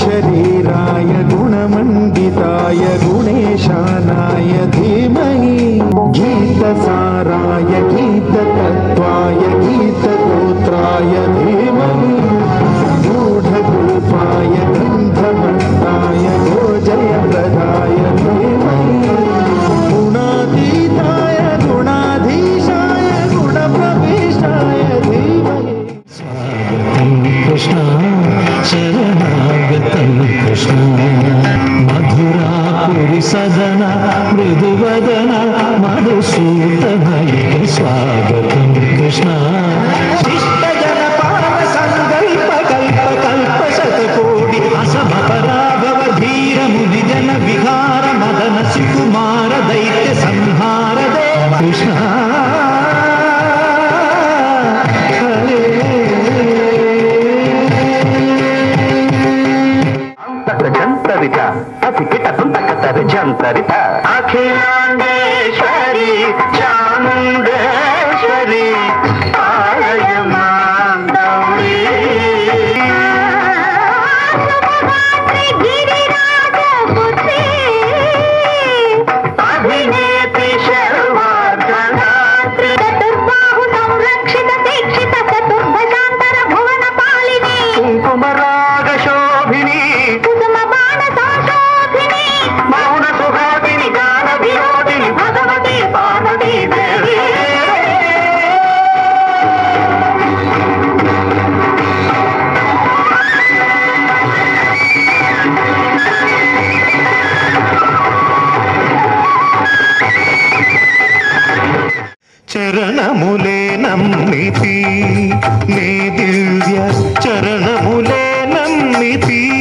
शरीराय गुणमण्डिताय गुणेशानाय धीमहि गीतसा सदन मृदुवदन मधुसूदन स्वागत कृष्ण। अभिजंतरित अखिलांडेश्वरी चामुंडा చరణములే నమ్మితి. నీ దివ్య చరణములే నమ్మితి.